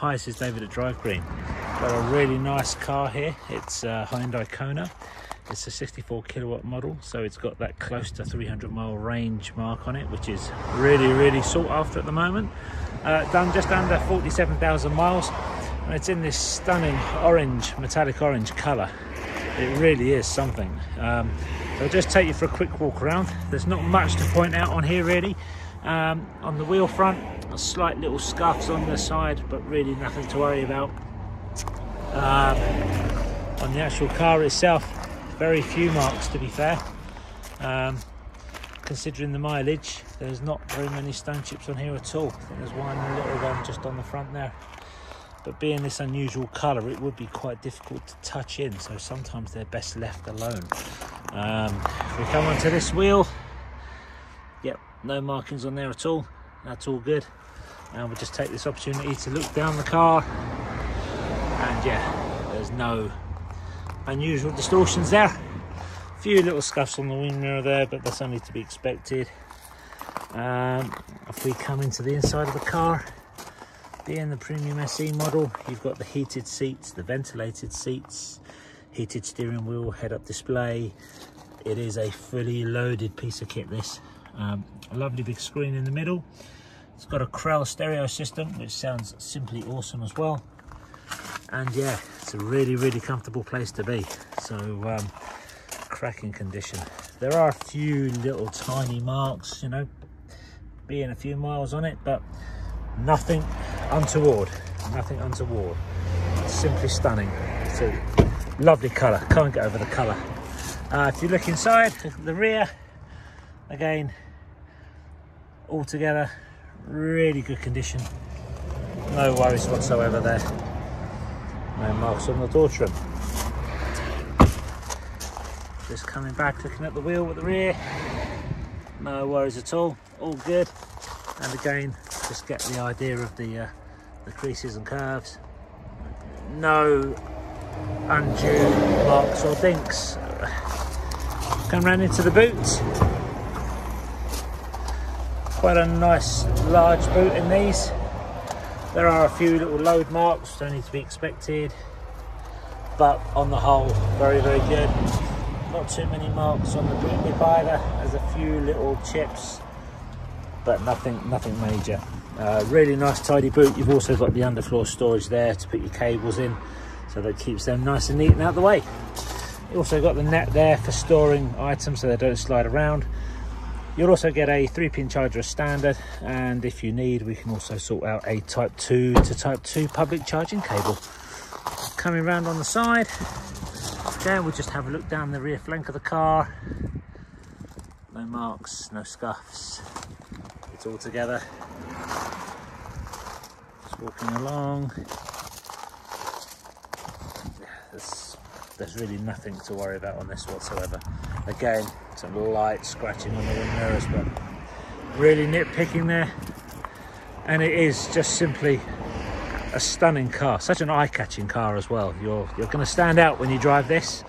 Hi, this is David at Drive Green. Got a really nice car here. It's a Hyundai Kona. It's a 64 kilowatt model, so it's got that close to 300 mile range mark on it, which is really, really sought after at the moment. Uh, done just under 47,000 miles, and it's in this stunning orange, metallic orange colour. It really is something. Um, so I'll just take you for a quick walk around. There's not much to point out on here really. Um, on the wheel front, a slight little scuffs on the side, but really nothing to worry about. Um, on the actual car itself, very few marks to be fair. Um, considering the mileage, there's not very many stone chips on here at all. I think there's one little one just on the front there. But being this unusual colour, it would be quite difficult to touch in, so sometimes they're best left alone. Um, if we come onto this wheel, no markings on there at all. That's all good. And we'll just take this opportunity to look down the car. And yeah, there's no unusual distortions there. A few little scuffs on the wing mirror there, but that's only to be expected. Um, if we come into the inside of the car, being the premium SE model, you've got the heated seats, the ventilated seats, heated steering wheel, head-up display. It is a fully loaded piece of kit, this. Um, a lovely big screen in the middle. It's got a Krell stereo system, which sounds simply awesome as well. And yeah, it's a really, really comfortable place to be. So, um, cracking condition. There are a few little tiny marks, you know, being a few miles on it, but nothing untoward. Nothing untoward. It's simply stunning. It's a lovely colour. Can't get over the colour. Uh, if you look inside, the rear, again, all together, really good condition. No worries whatsoever there. No marks on the door trim. Just coming back, looking at the wheel with the rear. No worries at all. All good. And again, just get the idea of the uh, the creases and curves. No undue marks or dinks. Come round into the boot. Quite a nice large boot in these. There are a few little load marks, don't need to be expected, but on the whole, very, very good. Not too many marks on the boot lip either. There's a few little chips, but nothing, nothing major. Uh, really nice tidy boot. You've also got the underfloor storage there to put your cables in, so that keeps them nice and neat and out of the way. You also got the net there for storing items so they don't slide around. You'll also get a three pin charger as standard and if you need we can also sort out a type 2 to type 2 public charging cable. Coming round on the side, again we'll just have a look down the rear flank of the car. No marks, no scuffs, it's all together. Just walking along. There's, there's really nothing to worry about on this whatsoever. Again, some light scratching on the wing mirrors, but really nitpicking there. And it is just simply a stunning car, such an eye-catching car as well. You're you're going to stand out when you drive this.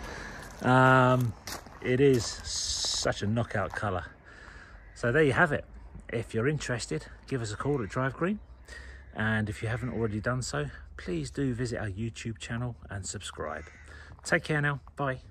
Um, it is such a knockout colour. So there you have it. If you're interested, give us a call at Drive Green. And if you haven't already done so, please do visit our YouTube channel and subscribe. Take care now. Bye.